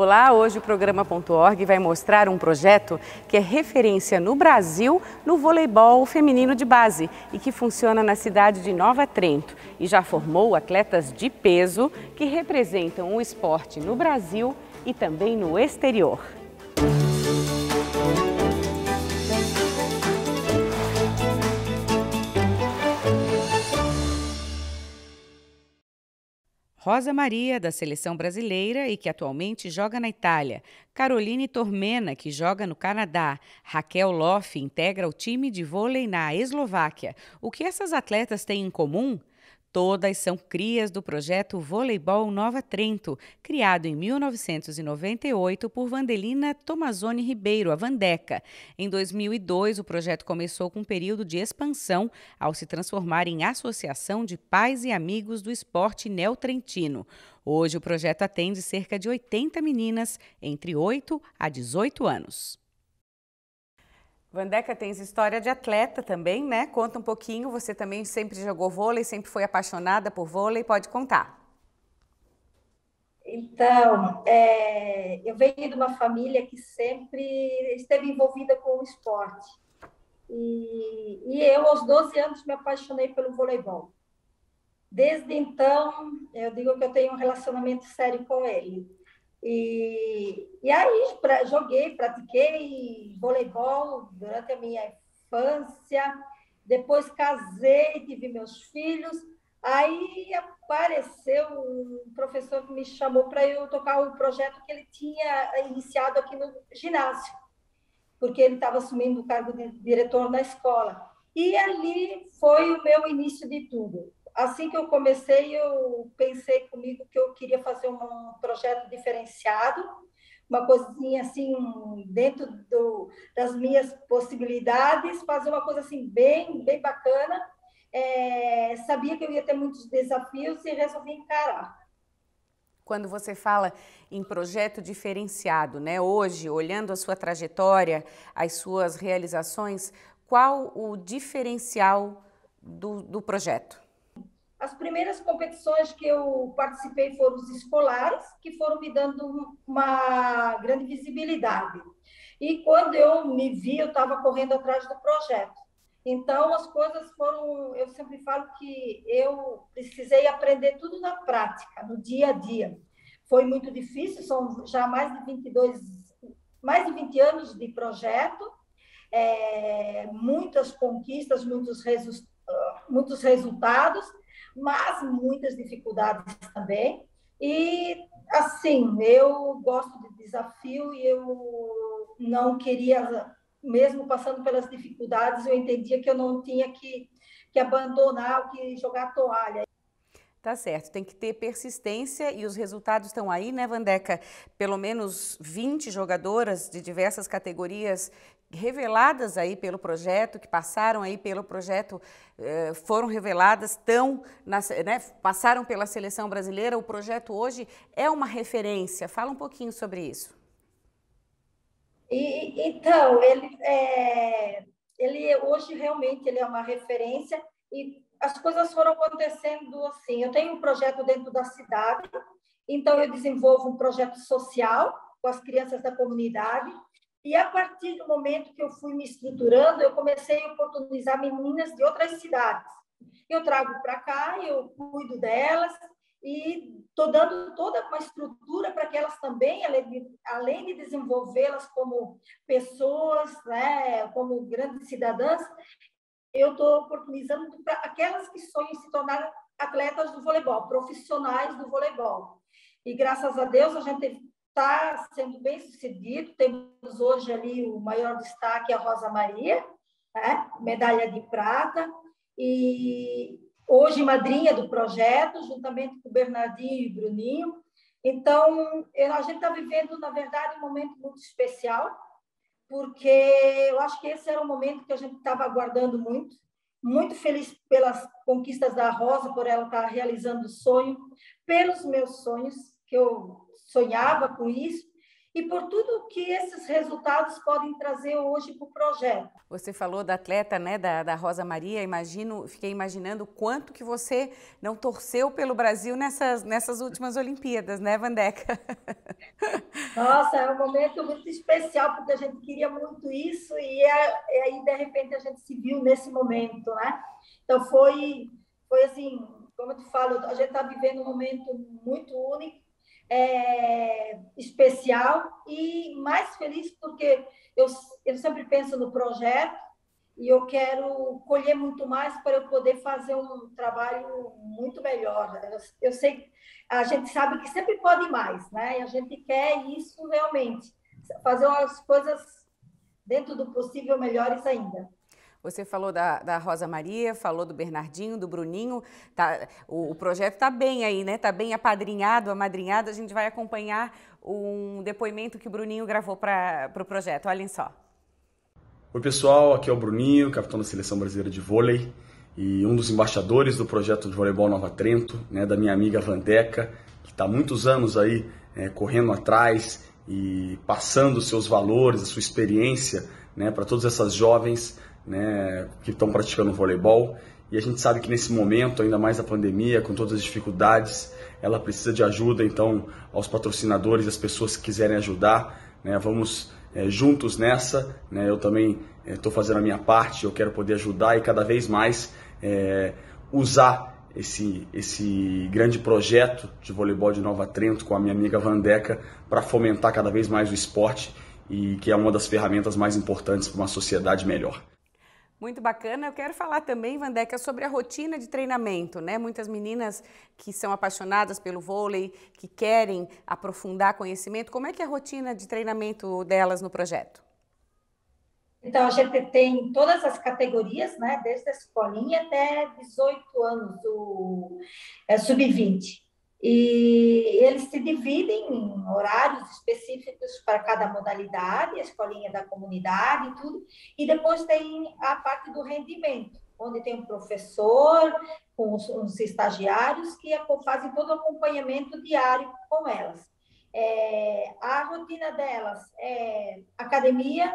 Olá, hoje o programa.org vai mostrar um projeto que é referência no Brasil no voleibol feminino de base e que funciona na cidade de Nova Trento e já formou atletas de peso que representam o esporte no Brasil e também no exterior. Rosa Maria, da seleção brasileira e que atualmente joga na Itália. Caroline Tormena, que joga no Canadá. Raquel Loff integra o time de vôlei na Eslováquia. O que essas atletas têm em comum? Todas são crias do projeto Voleibol Nova Trento, criado em 1998 por Vandelina Tomazoni Ribeiro, a Vandeca. Em 2002, o projeto começou com um período de expansão ao se transformar em Associação de Pais e Amigos do Esporte Neotrentino. Hoje, o projeto atende cerca de 80 meninas entre 8 a 18 anos. Vandeca, tens história de atleta também, né? Conta um pouquinho, você também sempre jogou vôlei, sempre foi apaixonada por vôlei, pode contar. Então, é, eu venho de uma família que sempre esteve envolvida com o esporte. E, e eu, aos 12 anos, me apaixonei pelo voleibol. Desde então, eu digo que eu tenho um relacionamento sério com ele. E, e aí pra, joguei, pratiquei voleibol durante a minha infância. Depois casei, tive meus filhos. Aí apareceu um professor que me chamou para eu tocar o projeto que ele tinha iniciado aqui no ginásio, porque ele estava assumindo o cargo de diretor na escola. E ali foi o meu início de tudo assim que eu comecei, eu pensei comigo que eu queria fazer um projeto diferenciado, uma coisinha assim, dentro do, das minhas possibilidades, fazer uma coisa assim bem, bem bacana. É, sabia que eu ia ter muitos desafios e resolvi encarar. Quando você fala em projeto diferenciado, né? Hoje, olhando a sua trajetória, as suas realizações, qual o diferencial do, do projeto? As primeiras competições que eu participei foram os escolares, que foram me dando uma grande visibilidade. E quando eu me vi, eu estava correndo atrás do projeto. Então, as coisas foram. Eu sempre falo que eu precisei aprender tudo na prática, no dia a dia. Foi muito difícil, são já mais de 22, mais de 20 anos de projeto, é, muitas conquistas, muitos, resu, muitos resultados, mas muitas dificuldades também. E, assim, eu gosto de desafio e eu não queria, mesmo passando pelas dificuldades, eu entendia que eu não tinha que, que abandonar, que jogar toalha. Tá certo, tem que ter persistência e os resultados estão aí, né, Vandeca? Pelo menos 20 jogadoras de diversas categorias reveladas aí pelo projeto, que passaram aí pelo projeto, eh, foram reveladas, na, né, passaram pela seleção brasileira. O projeto hoje é uma referência. Fala um pouquinho sobre isso. E, então, ele, é, ele hoje realmente ele é uma referência e as coisas foram acontecendo assim. Eu tenho um projeto dentro da cidade, então eu desenvolvo um projeto social com as crianças da comunidade e a partir do momento que eu fui me estruturando, eu comecei a oportunizar meninas de outras cidades. Eu trago para cá, eu cuido delas e estou dando toda uma estrutura para que elas também, além de, desenvolvê-las como pessoas, né, como grandes cidadãs, eu estou oportunizando para aquelas que sonham se tornar atletas do voleibol, profissionais do voleibol. E graças a Deus a gente está sendo bem sucedido. Temos hoje ali o maior destaque, a Rosa Maria, né? medalha de prata, e hoje madrinha do projeto, juntamente com o Bernardinho e o Bruninho. Então, a gente está vivendo, na verdade, um momento muito especial, porque eu acho que esse era o momento que a gente estava aguardando muito. Muito feliz pelas conquistas da Rosa, por ela estar tá realizando o sonho, pelos meus sonhos, que eu sonhava com isso e por tudo que esses resultados podem trazer hoje para o projeto. Você falou da atleta, né, da, da Rosa Maria, imagino, fiquei imaginando quanto que você não torceu pelo Brasil nessas, nessas últimas Olimpíadas, né, Vandeca? Nossa, é um momento muito especial, porque a gente queria muito isso e, é, aí, de repente, a gente se viu nesse momento, né? Então, foi, foi assim, como eu te falo, a gente está vivendo um momento muito único, é, especial e mais feliz porque eu, eu sempre penso no projeto e eu quero colher muito mais para eu poder fazer um trabalho muito melhor. Eu, eu sei, a gente sabe que sempre pode mais, né? E a gente quer isso realmente, fazer as coisas dentro do possível melhores ainda. Você falou da, da Rosa Maria, falou do Bernardinho, do Bruninho. Tá, o, o projeto está bem aí, né? Está bem apadrinhado, amadrinhado. A gente vai acompanhar um depoimento que o Bruninho gravou para o pro projeto. Olhem só. Oi, pessoal. Aqui é o Bruninho, capitão da Seleção Brasileira de Vôlei e um dos embaixadores do projeto de voleibol Nova Trento, né, da minha amiga Vandeca, que está muitos anos aí é, correndo atrás e passando seus valores, a sua experiência né, para todas essas jovens né, que estão praticando voleibol. E a gente sabe que nesse momento, ainda mais a pandemia, com todas as dificuldades, ela precisa de ajuda. Então, aos patrocinadores, as pessoas que quiserem ajudar, né, vamos é, juntos nessa. Né, eu também estou é, fazendo a minha parte, eu quero poder ajudar e cada vez mais é, usar esse, esse grande projeto de voleibol de Nova Trento com a minha amiga Vandeca para fomentar cada vez mais o esporte e que é uma das ferramentas mais importantes para uma sociedade melhor. Muito bacana. Eu quero falar também, Vandeca, sobre a rotina de treinamento, né? Muitas meninas que são apaixonadas pelo vôlei, que querem aprofundar conhecimento. Como é que é a rotina de treinamento delas no projeto? Então, a gente tem todas as categorias, né? Desde a escolinha até 18 anos, o é, sub-20. E eles se dividem em horários específicos para cada modalidade, a escolinha da comunidade e tudo, e depois tem a parte do rendimento, onde tem um professor com os, os estagiários que fazem todo o acompanhamento diário com elas. É, a rotina delas é academia,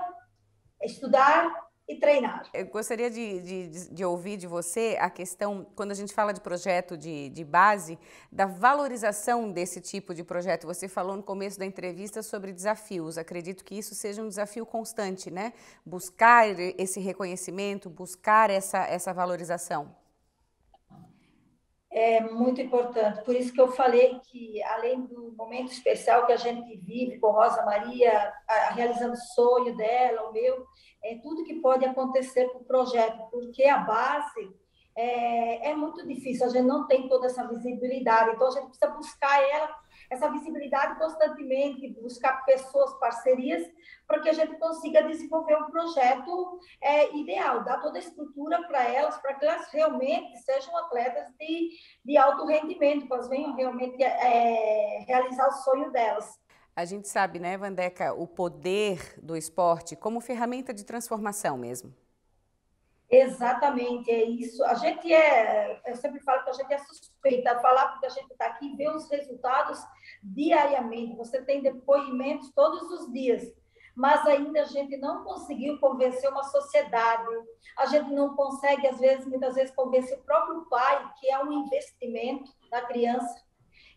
estudar, e treinar. Eu gostaria de, de, de, ouvir de você a questão, quando a gente fala de projeto de, de base, da valorização desse tipo de projeto. Você falou no começo da entrevista sobre desafios. Acredito que isso seja um desafio constante, né? Buscar esse reconhecimento, buscar essa, essa valorização é muito importante. Por isso que eu falei que, além do momento especial que a gente vive com Rosa Maria, a, realizando o sonho dela, o meu, é tudo que pode acontecer para o projeto, porque a base é, é muito difícil, a gente não tem toda essa visibilidade, então a gente precisa buscar ela essa visibilidade constantemente, buscar pessoas, parcerias, para que a gente consiga desenvolver um projeto é, ideal, dar toda a estrutura para elas, para que elas realmente sejam atletas de, de alto rendimento, que elas venham realmente é, realizar o sonho delas. A gente sabe, né, Vandeca, o poder do esporte como ferramenta de transformação mesmo. Exatamente, é isso. A gente é, eu sempre falo que a gente é suspeita falar porque a gente está aqui vê os resultados diariamente. Você tem depoimentos todos os dias, mas ainda a gente não conseguiu convencer uma sociedade. A gente não consegue, às vezes, muitas vezes, convencer o próprio pai que é um investimento na criança,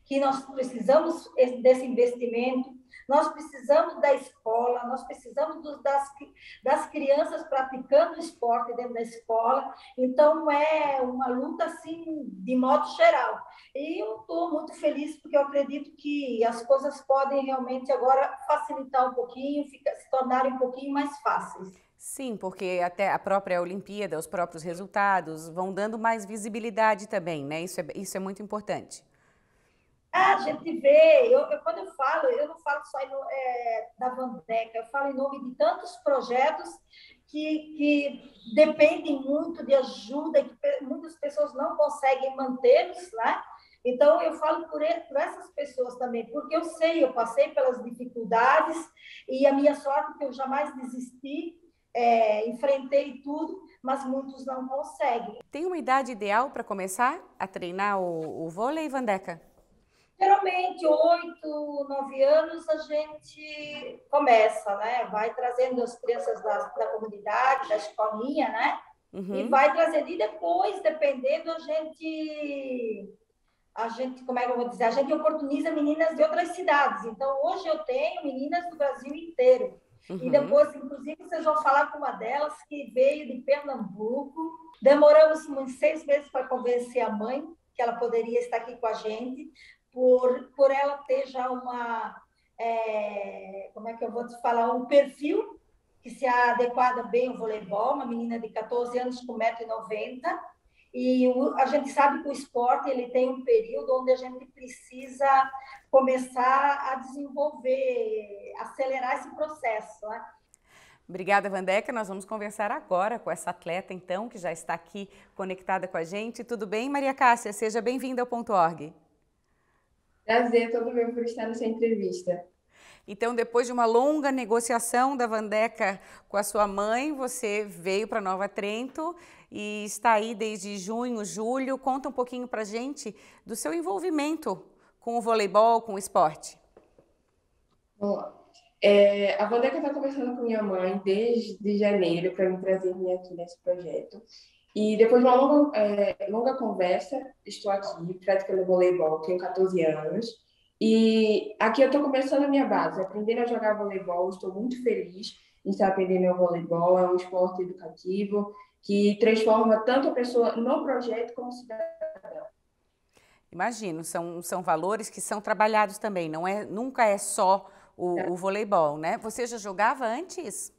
que nós precisamos desse investimento nós precisamos da escola, nós precisamos dos, das, das crianças praticando esporte dentro da escola. Então, é uma luta, assim, de modo geral. E eu estou muito feliz porque eu acredito que as coisas podem realmente agora facilitar um pouquinho, ficar, se tornarem um pouquinho mais fáceis. Sim, porque até a própria Olimpíada, os próprios resultados vão dando mais visibilidade também, né? Isso é, isso é muito importante. A gente vê, eu, eu, quando eu falo, eu não falo só é, da Vandeca, eu falo em nome de tantos projetos que, que dependem muito de ajuda, que muitas pessoas não conseguem mantê-los, né? Então, eu falo por, por, essas pessoas também, porque eu sei, eu passei pelas dificuldades e a minha sorte que eu jamais desisti, é, enfrentei tudo, mas muitos não conseguem. Tem uma idade ideal para começar a treinar o, o vôlei, Vandeca? Geralmente, oito, nove anos, a gente começa, né? Vai trazendo as crianças da, da comunidade, da escolinha, né? Uhum. E vai trazendo. E depois, dependendo, a gente a gente, como é que eu vou dizer, a gente oportuniza meninas de outras cidades. Então, hoje eu tenho meninas do Brasil inteiro. Uhum. E depois, inclusive, vocês vão falar com uma delas que veio de Pernambuco. Demoramos uns seis meses para convencer a mãe que ela poderia estar aqui com a gente, por, por ela ter já uma, é, como é que eu vou te falar, um perfil que se adequada bem ao voleibol, uma menina de 14 anos com 1,90m, e a gente sabe que o esporte ele tem um período onde a gente precisa começar a desenvolver, acelerar esse processo. Né? Obrigada, Vandeca. Nós vamos conversar agora com essa atleta, então, que já está aqui conectada com a gente. Tudo bem, Maria Cássia? Seja bem-vinda ao Ponto Org. Prazer, todo meu por estar nessa entrevista. Então, depois de uma longa negociação da Vandeca com a sua mãe, você veio para Nova Trento e está aí desde junho, julho. Conta um pouquinho para gente do seu envolvimento com o voleibol, com o esporte. Bom, é, a Vandeca está conversando com minha mãe desde janeiro para me trazer aqui nesse projeto. E depois de uma longa, é, longa conversa, estou aqui praticando voleibol, tenho 14 anos. E aqui eu estou começando a minha base, aprendendo a jogar voleibol. Estou muito feliz em estar aprendendo o voleibol. É um esporte educativo que transforma tanto a pessoa no projeto como cidadão. Imagino, são, são valores que são trabalhados também, não é, nunca é só o, é. o voleibol, né? Você já jogava antes?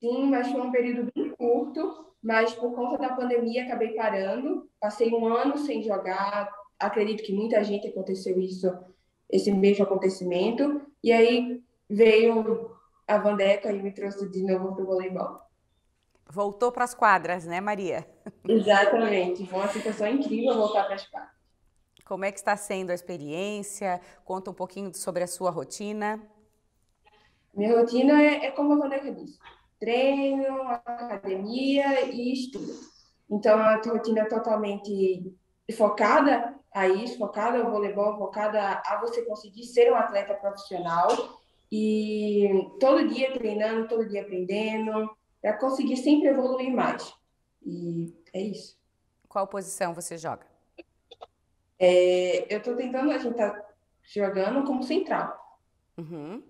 Sim, mas foi um período bem curto, mas por conta da pandemia acabei parando. Passei um ano sem jogar, acredito que muita gente aconteceu isso, esse mesmo acontecimento, e aí veio a Vandeca e me trouxe de novo para o voleibol. Voltou para as quadras, né, Maria? Exatamente. Foi uma situação incrível voltar para as quadras. Como é que está sendo a experiência? Conta um pouquinho sobre a sua rotina. Minha rotina é, é como a Vandeca disse. Treino, academia e estudo. Então, a rotina é totalmente focada a isso, focada ao voleibol, focada a você conseguir ser um atleta profissional e todo dia treinando, todo dia aprendendo, para conseguir sempre evoluir mais. E é isso. Qual posição você joga? É, eu estou tentando, a gente tá jogando como central. Uhum.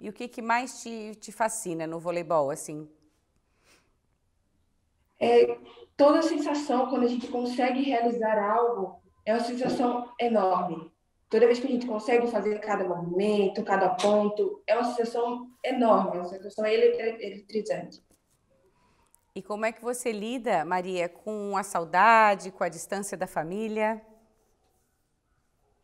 E o que, que mais te, te fascina no voleibol, assim? É, toda a sensação quando a gente consegue realizar algo é uma sensação enorme. Toda vez que a gente consegue fazer cada movimento, cada ponto, é uma sensação enorme, é uma sensação eletrizante. E como é que você lida, Maria, com a saudade, com a distância da família?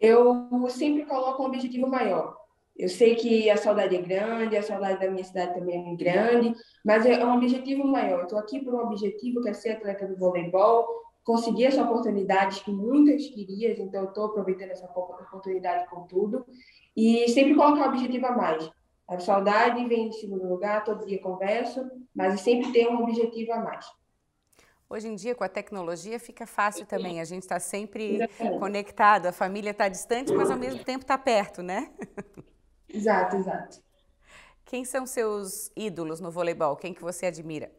Eu sempre coloco um objetivo maior. Eu sei que a saudade é grande, a saudade da minha cidade também é grande, mas é um objetivo maior. Estou aqui por um objetivo, que é ser atleta do voleibol, conseguir essa oportunidade que muitas queriam, então estou aproveitando essa oportunidade com tudo, e sempre colocar o objetivo a mais. A saudade vem em segundo lugar, todo dia converso, mas sempre tem um objetivo a mais. Hoje em dia, com a tecnologia, fica fácil também. A gente está sempre conectado, a família está distante, mas ao mesmo tempo está perto, né? Exato, exato. Quem são seus ídolos no voleibol? Quem que você admira?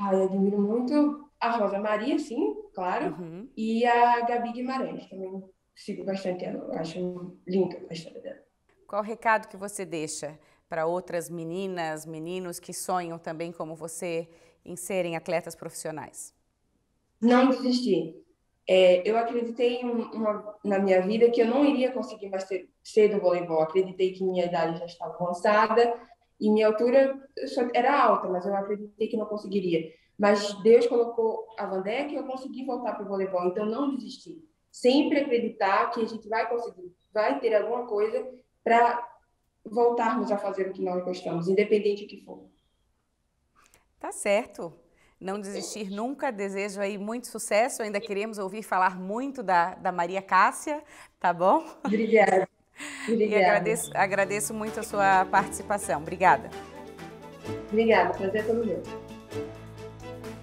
Ah, eu admiro muito a Rosa Maria, sim, claro, uhum. e a Gabi Guimarães, também sigo bastante ela, eu acho linda a história dela. Qual o recado que você deixa para outras meninas, meninos que sonham também como você em serem atletas profissionais? Não desistir. É, eu acreditei uma, na minha vida que eu não iria conseguir mais ser, ser do voleibol. Acreditei que minha idade já estava avançada e minha altura era alta, mas eu acreditei que não conseguiria. Mas Deus colocou a Vandeca e eu consegui voltar para o voleibol. Então, não desistir. Sempre acreditar que a gente vai conseguir, vai ter alguma coisa para voltarmos a fazer o que nós gostamos, independente do que for. Tá certo não desistir nunca. Desejo aí muito sucesso. Ainda queremos ouvir falar muito da, da Maria Cássia, tá bom? Obrigada. Obrigada. E agradeço, agradeço muito a sua participação. Obrigada. Obrigada, prazer é todo meu.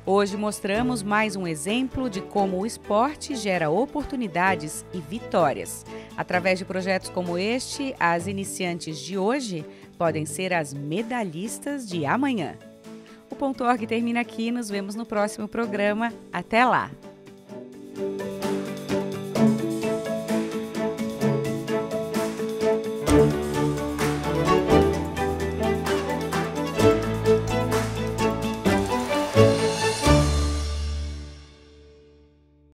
Hoje mostramos mais um exemplo de como o esporte gera oportunidades e vitórias. Através de projetos como este, as iniciantes de hoje podem ser as medalhistas de amanhã. O Ponto Org termina aqui, nos vemos no próximo programa. Até lá!